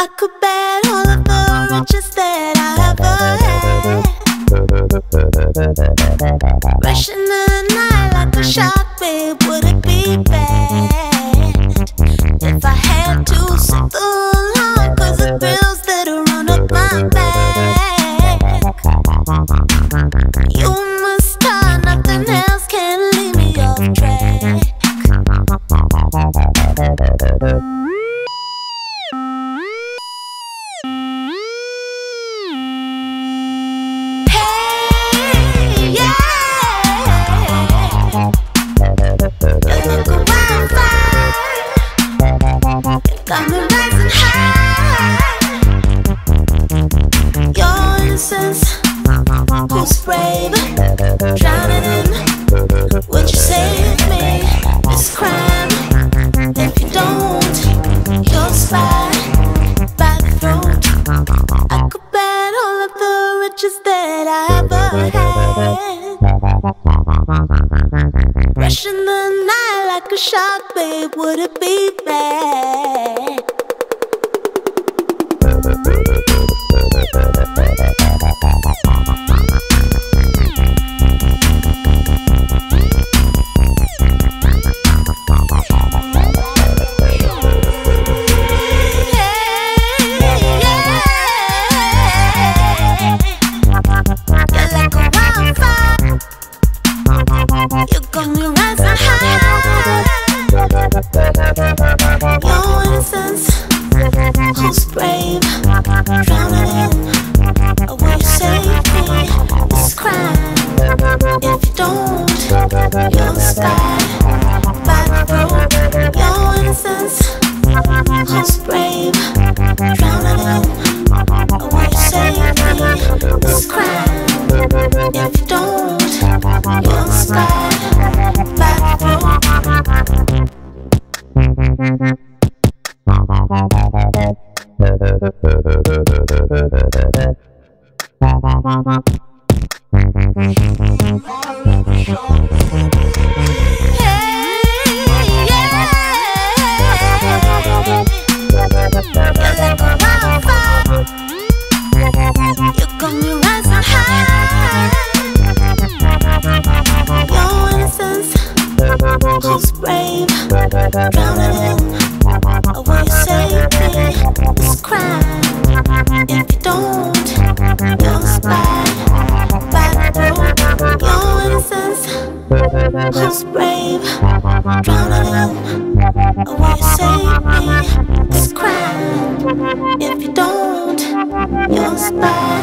I could bet all of the riches that I ever had. Rushing in the night like a shark, ever had. Rushing the night like a shark, babe, would it be bad? You got me rising high. Your innocence, who's brave, drowning in. Will you save me this crime? If you don't, you'll. Your innocence, who's brave, drowning in. Will you save me this crime? If you don't, you'll sky drowning in. Will you me this crime? If you don't, you'll spy road. Your innocence, who's brave, drowning in. You crime? If you don't, you'll spy.